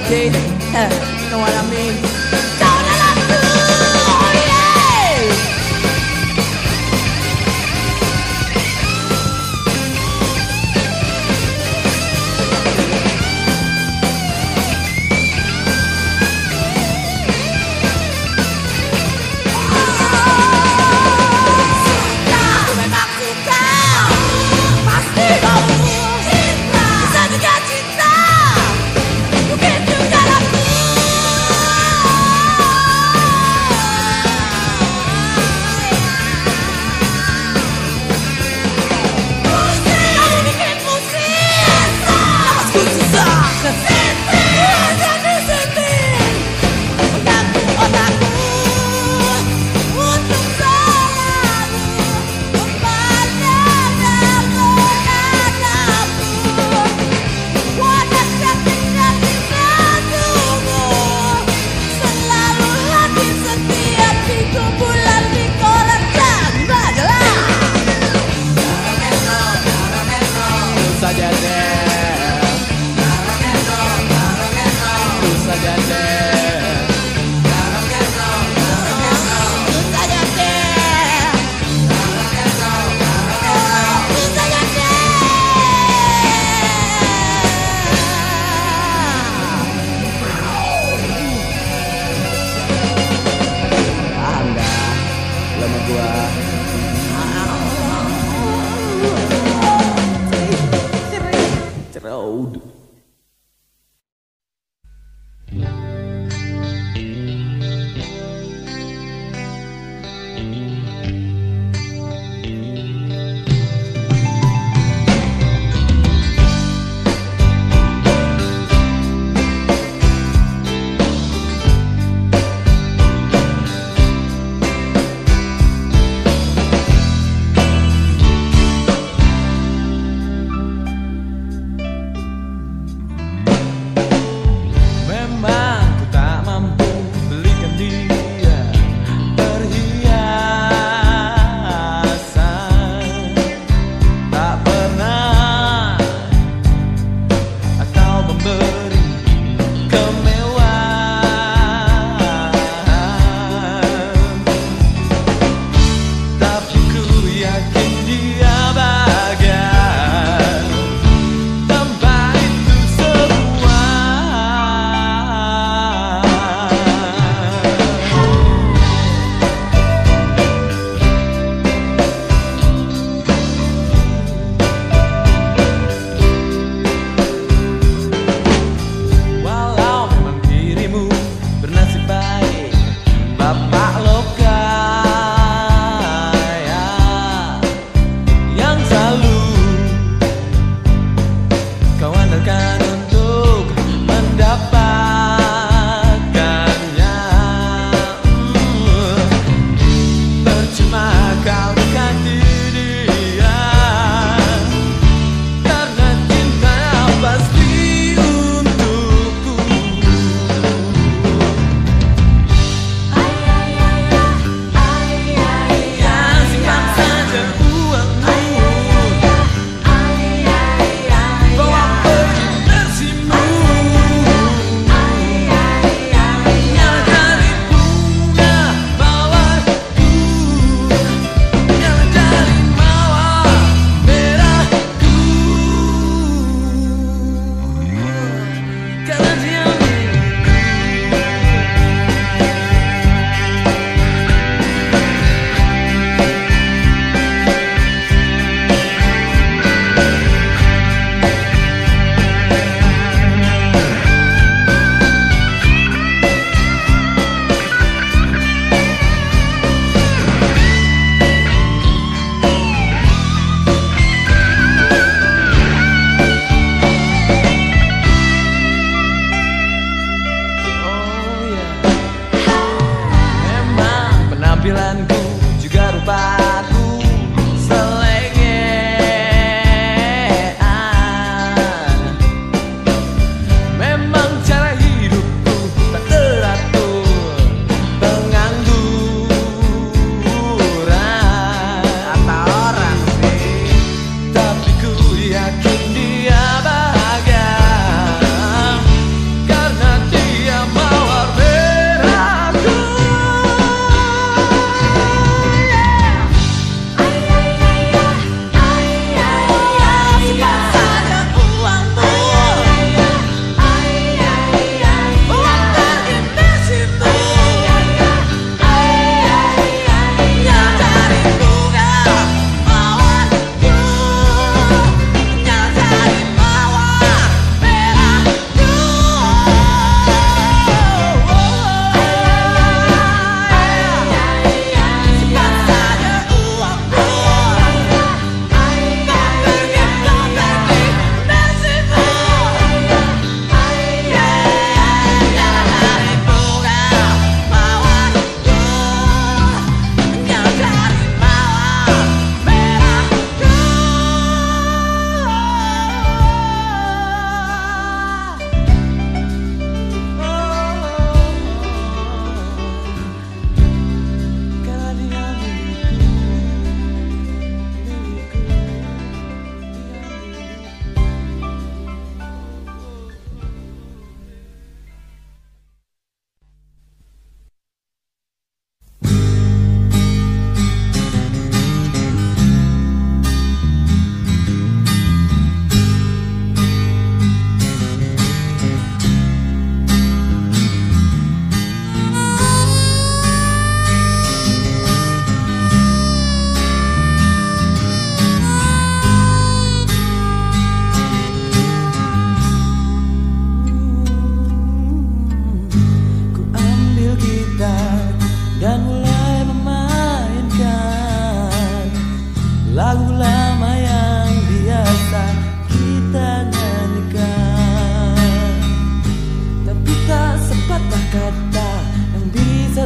okay. You know what I mean?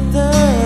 together.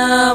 na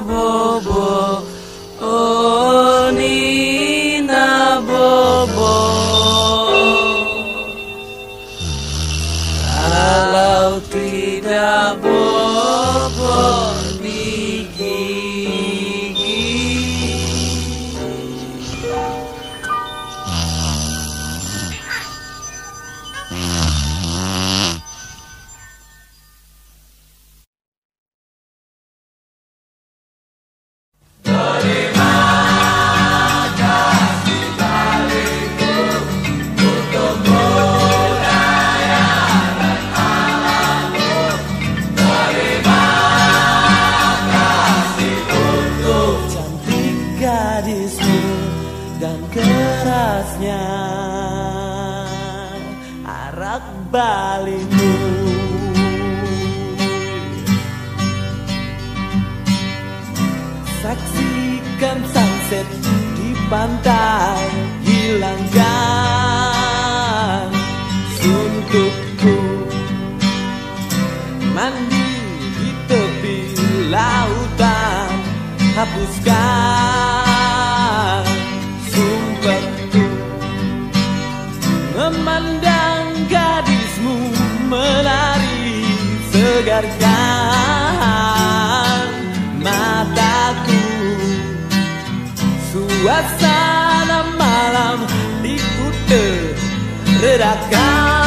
Segarkan mataku. Suasana malam di kute Redakan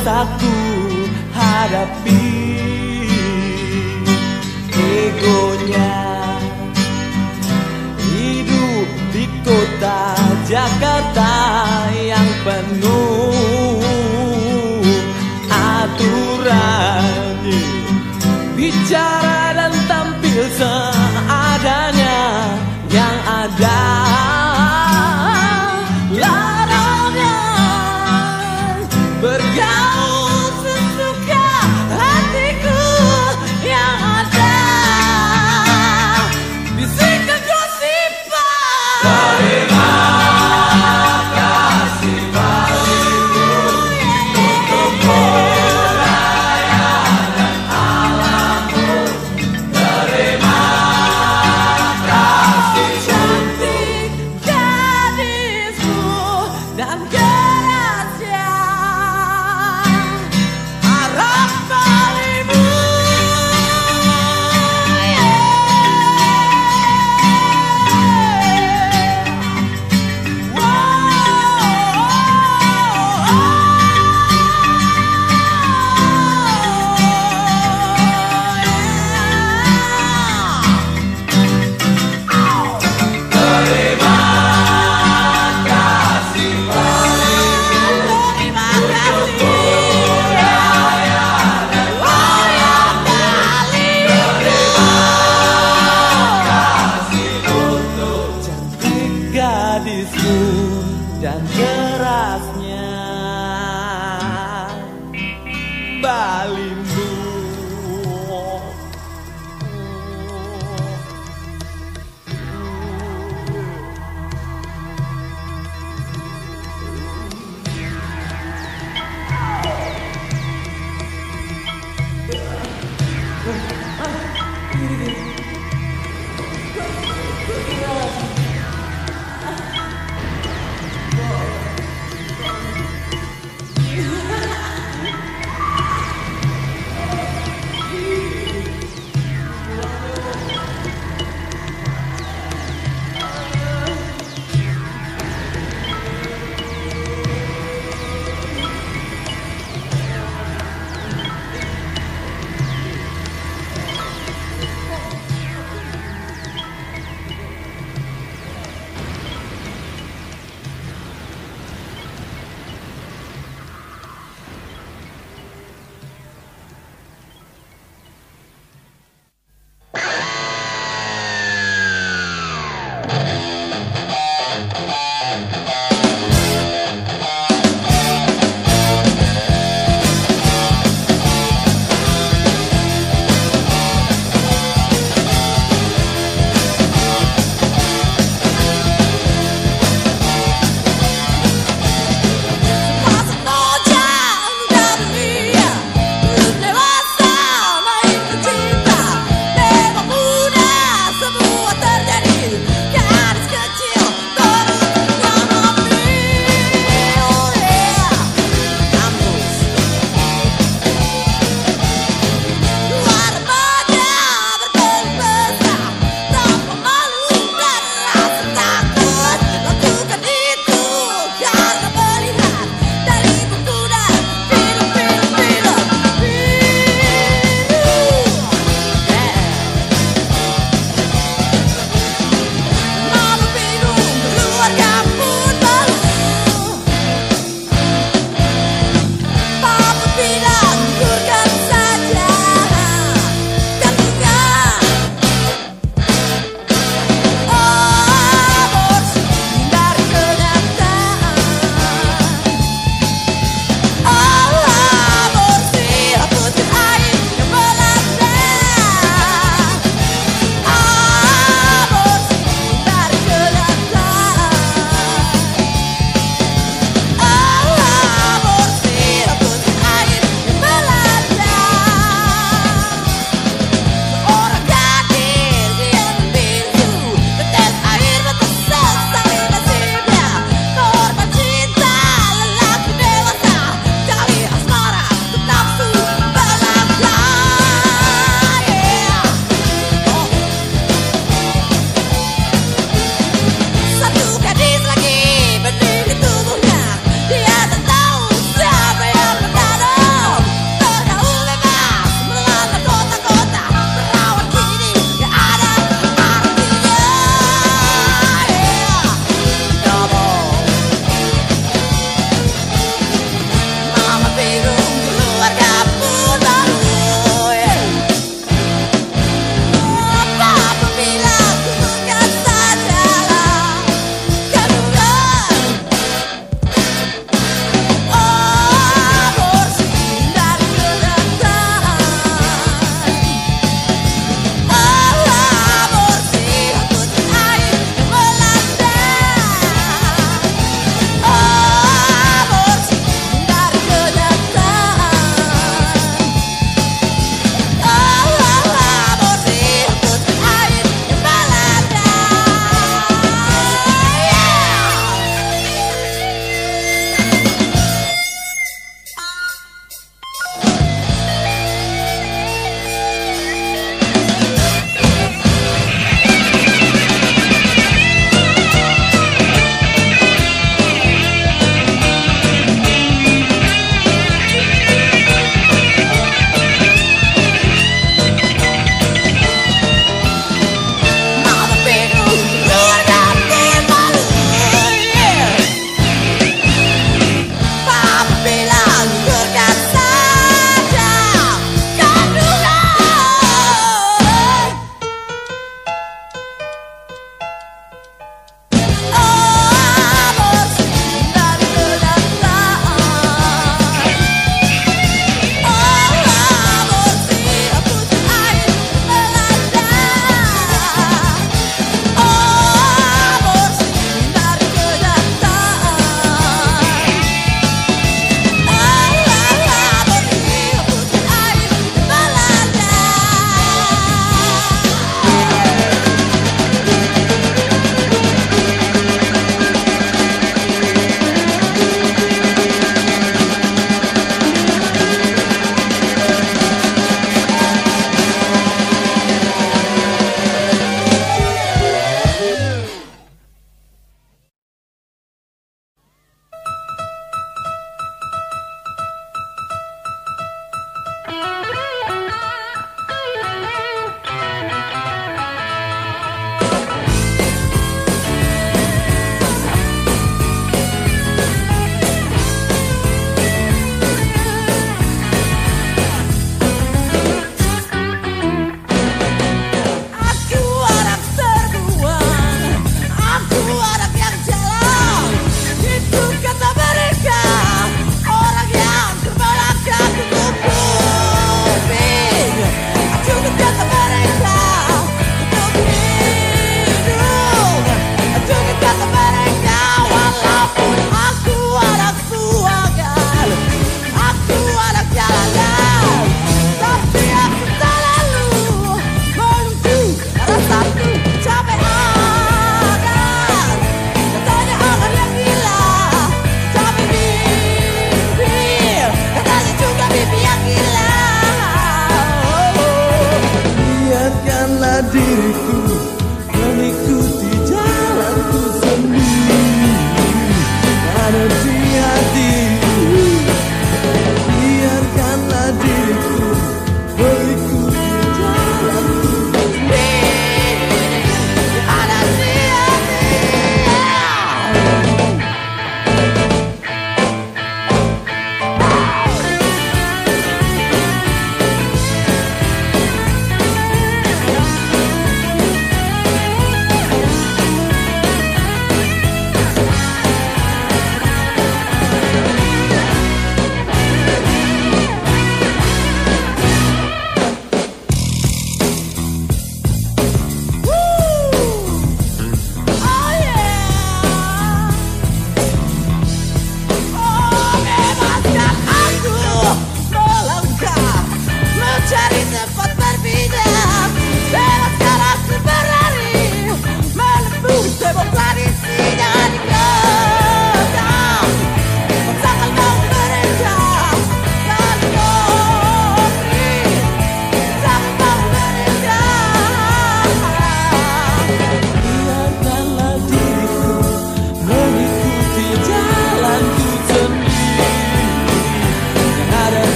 sesaku hadapi egonya Hidup di kota Jakarta yang penuh aturan. Bicara dan tampil seadanya yang ada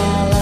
all